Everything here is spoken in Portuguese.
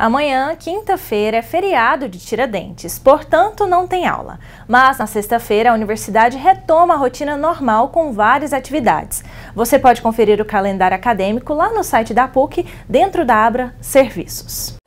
Amanhã, quinta-feira, é feriado de Tiradentes, portanto não tem aula. Mas na sexta-feira a universidade retoma a rotina normal com várias atividades. Você pode conferir o calendário acadêmico lá no site da PUC, dentro da Abra Serviços.